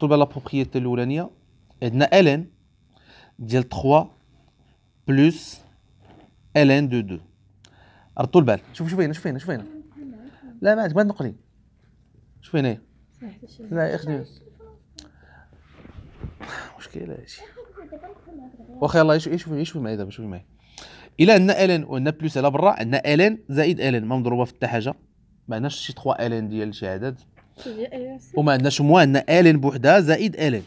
طلب la propriété الأولانية. عندنا ln ديال 3 plus ln de 2 ردوا البال؟ شوف شوف هنا شوف هنا شوف هنا. لا ما ما نقلي. شوف هنا. لا اخدم مشكلة هادشي. واخا يلاه شوف شوف معايا دابا شوف معايا. إلا عندنا ln وعندنا plus على برا عندنا ln زائد ln ما مضروبة في حتى حاجة. ما عندناش شي 3 ln ديال شي عدد وما عندناش moins عندنا ln بوحدها زائد ln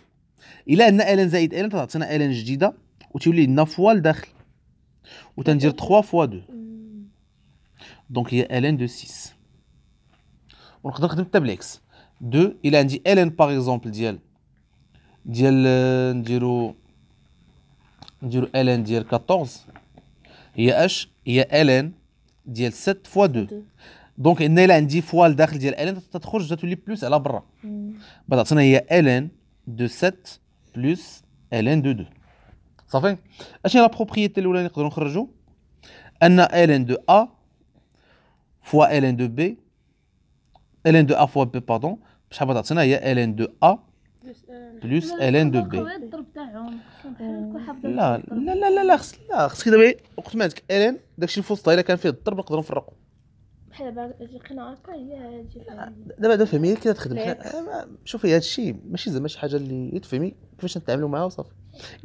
إلا عندنا ln زائد ln تعطينا ln جديدة وتولي لنا fois لداخل وتندير 3 fois 2 donc هي ln de 6 ونقدر نخدم حتى بالعكس 2 إلا عندي ln par exemple ديال ديال نديرو نديرو ln ديال 14 هي اش هي ln ديال 7 fois 2 donc إلا عندي fois لداخل ديال ln تتخرج تولي plus على برا. بعد تعطينا هي ln de 7 plus ln de 2 صافي؟ اش هي la propriété الاولى نقدروا نخرجوا أن ln de a fois ln de b ln de a fois b pardon بشحال تعطينا هي ln de a plus ln de b لا لا لا لا لا خص لا خصك دابا وقت ما عندك الان داكشي الفوسطى إلا كان فيه الضرب نقدروا نفرقوا بحال دابا القناعة هي تجي دابا دابا فهمي كي تخدم شوفي هذا الشيء ماشي زعما شي حاجة اللي تفهمي كيفاش نتعاملوا معها وصافي.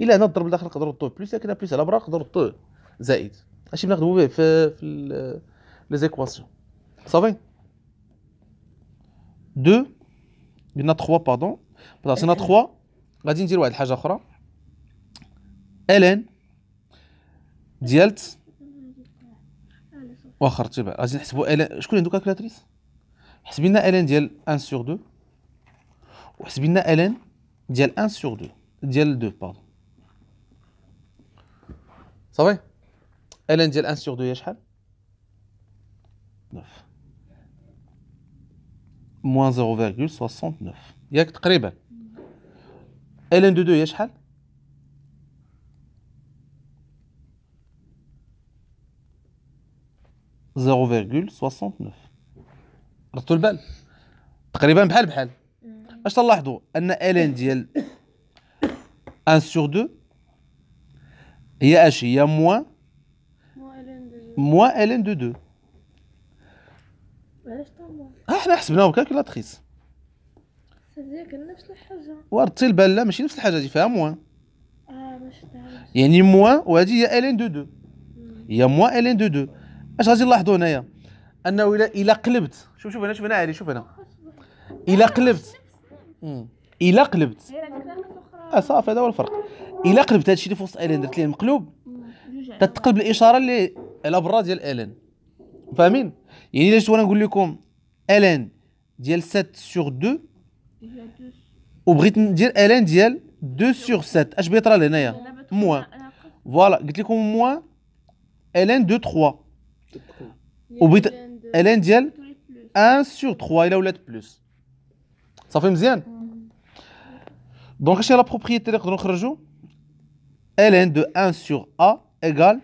إلا أنا الضرب داخل نقدروا نطوه بلس لكن بلس على برا نقدروا نطوه زائد هادشي بنخدموا به في في لي زيكواسيون صافي 2 قلنا 3 باردون عطينا 3 غادي ندير واحد الحاجة أخرى. ln ديالت واخا رتبها غادي نحسبوا ln شكون عنده calculatrice حسبي لنا ln ديال 1 sur 2 وحسبي لنا ln ديال 1 sur 2 ديال 2 pardon صافي ln ديال 1 sur 2 هي شحال؟ 9 moins 0.69 ياك تقريبا. ln de deux هي شحال؟ zéro virgule soixante-neuf ردتو البال. تقريبا بحال بحال. اش تلاحظوا أن ln ديال un sur deux هي أش؟ هي moins moins ln de deux. علاش إحنا حسبناها ب calculatrice. صديق نفس الحاجة. وردتي البال لا ماشي نفس الحاجة هذه فيها moins آه باش يعني moins وهذه هي ln de deux. هي moins ln de deux. اش غادي نلاحظوا هنايا؟ انه الا إلا قلبت. شوف شوف هنا شوف هنا علي شوف هنا. إلا قلبت. إلا قلبت. آه صافي هذا هو الفرق. إلا قلبت هادشي اللي في وسط ln درت ليه مقلوب. تتقلب الإشارة اللي على برا ديال ln فاهمين؟ يعني إلا جيت وأنا نقول لكم ln ديال 7 sur 2 وبغيت ندير ln ديال 2 sur 7 أش بيطرى لهنايا؟ moins voilà قلت لكم moins ln 2 3 وبغيت ln ديال 1 sur 3 الا ولات plus صافي مزيان donc اش هي la propriété اللي نقدروا نخرجوا ln de 1 sur a égale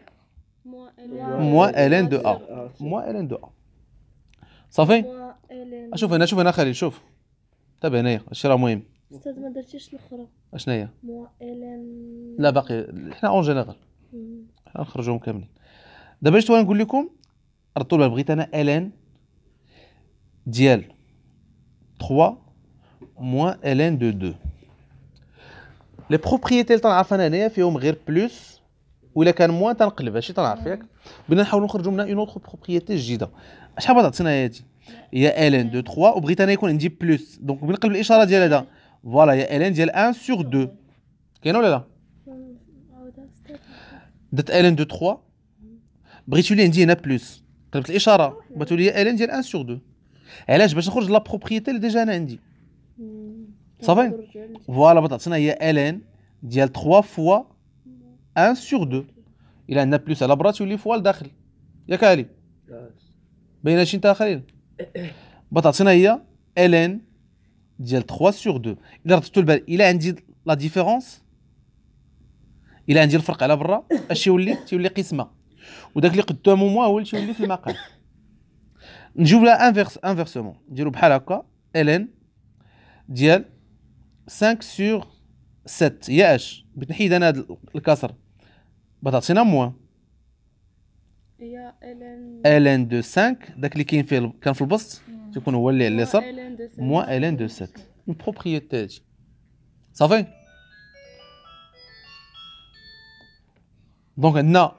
moins ln de a moins ln de a صافي شوف هنا شوف هنا خليل شوف. تابع هنايا هادشي راه مهم. أستاذ ما درتيش الأخرى. اشنا هي لا باقي. حنا en général حنا نخرجوهم كاملين. دابا جيت وأنا نقول لكم؟ ردوا البال بغيت أنا ln ديال 3 moins ln de 2 les propriétés اللي تنعرف أنا هنايا فيهم غير plus ولا كان moins تنقلب هادشي تنعرف ياك. بغينا نحاولوا نخرجوا منها une autre propriété جديدة. شحال بغات تعطينا هادي؟ هي ln de 3 وبغيت أنا يكون عندي plus. donc بنقلب الإشارة ديال هذا. voilà هي ln ديال 1 sur 2 كاينة ولا لا؟ درت ln de 3 بغيت يولي عندي هنا plus. قلبت الإشارة بغيت تولي هي ln ديال 1 sur 2 علاش؟ باش نخرج la propriété اللي déjà أنا عندي. صافي؟ voilà بغات تعطينا هي ln ديال 3 fois 1 sur 2 إلا عندنا plus على برا تولي fois لداخل. ياك علي؟ باينه شي انت خليل بتعطينا هي ln ديال 3 sur 2 إلا ردتو البال إلا عندي la différence إلا عندي الفرق على برا اش يولي تيولي قسمة. وداك اللي قدامه اللي تيولي في المقام نجيو لها inverse inversement. نديرو بحال هكا ln ديال 5 sur 7 هي اش؟ بغيت نحيد أنا هاد الكسر. بتعطينا moins. هي ln de 5 داك اللي كاين فيه كان في البسط تيكون هو اللي على اليسار. moins ln de 7 une propriété هادي صافي donc عندنا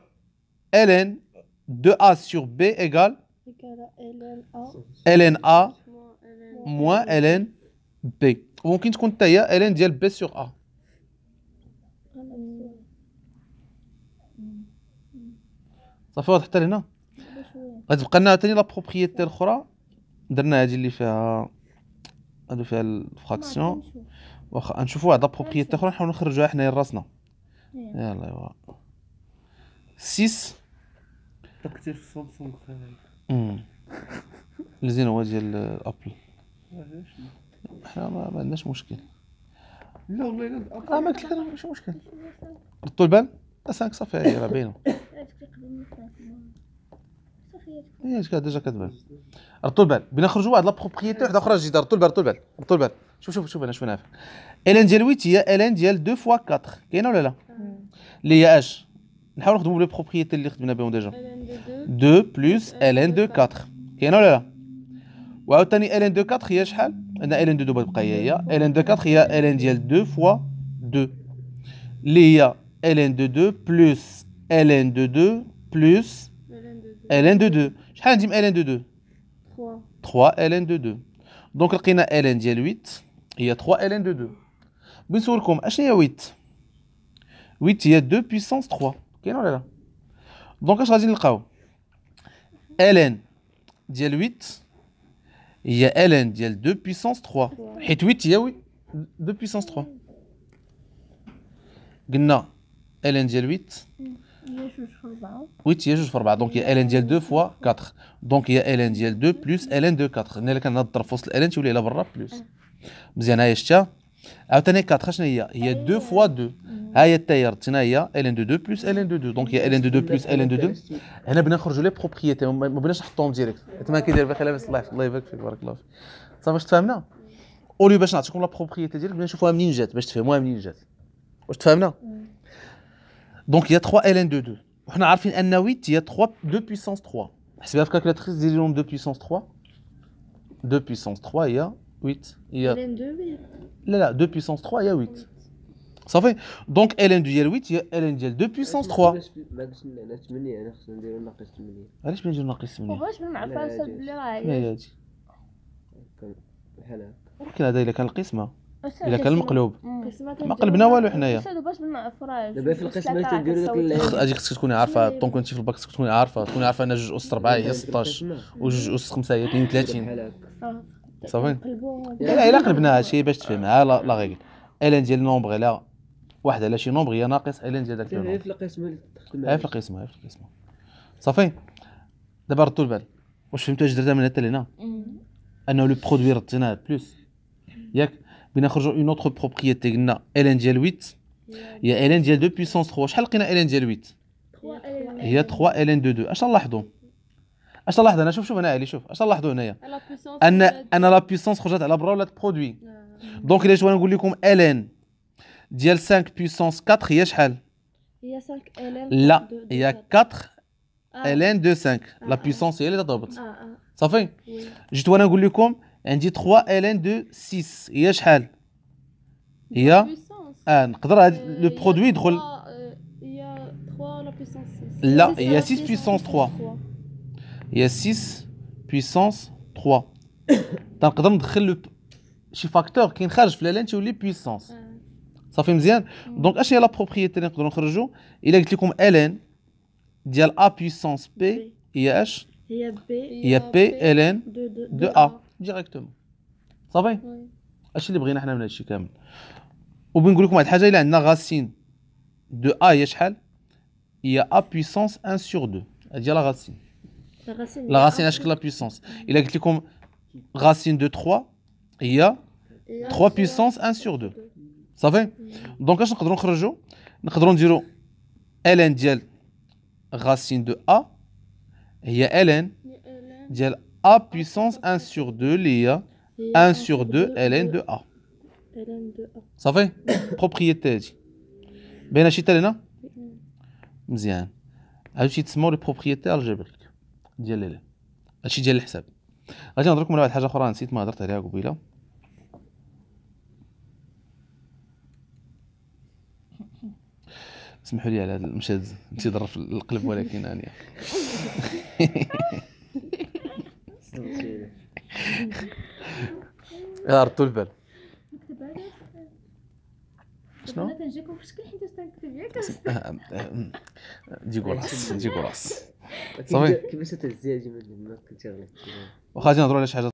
égale à ln a ln a moins ln moins ln b وممكن تكون حتى هي ln ديال b sur a صافي واضح حتى لهنا؟ غتبقى لنا ثاني la propriété الأخرى. درنا هذه اللي فيها هادو فيها الفراكسيون واخا نشوفوا واحد لا بروبريتي أخرى. نحاولوا نخرجوها حنايا لراسنا. يلا ايوا 6 تقتير سامسونج امم الزين هو ديال ابل علاش؟ حنا ما ما عندناش مشكل. لا والله لا آه ما قلت لك ماشي مشكل. ردوا البال؟ 5 صافي هي راه باينة. هي هذيك déjà كتبان. ردوا البال. بغينا نخرجوا واحد la propriété وحده أخرى جديده ردوا البال ردوا البال ردوا البال. شوف شوف شوف أنا شوف أنا عارف. ln ديال 8 هي ln ديال 2 fois 4 كاينة ولا لا؟ اللي هي اش نحاول نخدموا les propriétés اللي خدمنا بهم déjà. 2 plus ln de 4 كاينة ولا لا وعاوتاني ln de 4 هي شحال عندنا ln de 2 بتبقى هي هي ln de 4 هي ln ديال 2 fois 2 اللي هي ln de 2 plus ln de 2 plus ln de de ln de 2 شحال عندي من ln de 2 3 3 ln de 2 donc لقينا ln ديال 8 هي 3 ln de 2 بغيت نسولكم اشنو هي 8 8 هي 2 puissance 3 كاين ولا لا donc اش غادي نلقاو ln ديال 8 هي ln ديال 2 puissance 3 حيت 8 هي 8 2 puissance 3 قلنا ln ديال 8 هي جوج في أربعة 8 هي جوج في 4 donc هي ln ديال 2 fois 4 donc هي ln ديال 2 plus ln de 4 قلنا الا كان نضرب في وسط ln تولي على برا plus مزيان ها هي شتا عاوتاني 4 شنو هي هي 2 fois 2 ها هي هي ردينا هي ln de 2 plus ln de 2 donc هي ln de 2 plus ln de 2 هنا بغينا نخرجوا les propriétés ما بغيناش نحطوهم direct حيت ما كيدير بخير لاباس الله يحفظ الله يبارك فيك بارك الله فيك صافي واش تفهمنا اولي باش نعطيكم la propriété ديالك بغينا نشوفوها منين جات باش تفهموها منين جات واش تفهمنا donc هي 3 ln de 2 وحنا عارفين ان 8 هي 3 2 puissance 3 حسبها في calculatrice ديري لهم 2 puissance 3 2 puissance 3 هي 8 هي ln de huit لا لا 2 puissance 3 هي 8 صافي donc ln ديال 8 هي ln ديال 2 puissance 3 ما قلتش أنا 8 انا خصنا نديرو ناقص 8 علاش بنجيو ناقص 8 وباش ما نعرف لا، نسد جاي. بلي راه هي هادي بحال هكا ولكن هذا الا كان القسمه الا كان. المقلوب ما قلبنا والو حنايا ما دابا في جوج القسمة ثلاثة تنديرو داك اجيك خصك تكوني عارفه طون كنتي في الباك خصك تكوني عارفه تكوني عارفه ان جوج اس 4 هي 16 وجوج اس 5 هي 32 بحال هكا صافي. لا الا قلبناها شي باش تفهمها لا لا غير. الان ديال النومبر على واحد على شي نومبر هي ناقص الان ديال داك هي النومبر في القسمه هاي في القسمه هاي في القسمه صافي. دابا ردوا البال. واش فهمتوا اش درنا من حتى لهنا. أنه le produit رديناه plus ياك. بغينا نخرجوا une autre propriété قلنا ln ديال 8 هي ln ديال 2 puissance 3 شحال لقينا ln ديال 8 trois ln. هي 3 ln de 2 أش نلاحظوا أش نلاحظ أنا؟ شوف شوف أنا علي شوف. أش نلاحظوا هنايا؟ على puissance أن ولات- أن la puissance خرجت على برا ولات produit آه. donc الا جيت نقول لكم؟ ln ديال 5 puissance 4 هي شحال؟ هي 5 الين لا دو- دو هي quatre. 4 آه. الان دو 5 لا آه. بويسونس هي اللي ضربت آه آه صافي وي جيت وأنا نقول لكم عندي 3 الان دو 6 هي شحال هي puissance. آه نقدر هاد Euh, لو il y a برودوي يدخل trois, euh, Il y a 3 la puissance 6. لا هي 6 بويسونس 3 هي 6 بويسونس 3 تنقدر ندخل لو شي فاكتور كاين خارج في لالان تولي بويسونس صافي مزيان donc اش هي la propriété اللي نقدروا نخرجوا الا قلت لكم ln ديال a puissance b هي اش هي b هي b ln de de de a directement صافي oui. اش اللي بغينا حنا من هادشي كامل وبنقول لكم واحد الحاجة الا عندنا racine de a هي شحال هي a puissance 1 sur 2 هادي هي la racine la racine la racine اش la puissance الا قلت لكم racine de 3 هي 3 puissance 1 sur 2 صافي donc اش نقدروا نخرجوا نقدروا نديروا ln ديال racine de a هي ln ديال a puissance 1 sur 2 اللي هي 1 sur 2 ln de a ln de a صافي propriété هادي باينه شي حتى لهنا مزيان هادشي تسموا les propriétés algébriques ديال هادشي ديال الحساب. غادي نهضر لكم على واحد الحاجة أخرى نسيت ما هضرت عليها قبيلة. اسمحوا لي على هذا المشهد تيضر في القلب ولكن أنا يا ردوا البال. شنو؟ أنا تنجيكم في شكل حيت تنكتب ياك. ديكو راس ديكو راس. كيف صافي. كيفاش هادي من ما كنت غلطت واخا غادي نهضروا على شي حاجة